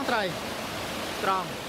entrar, entrar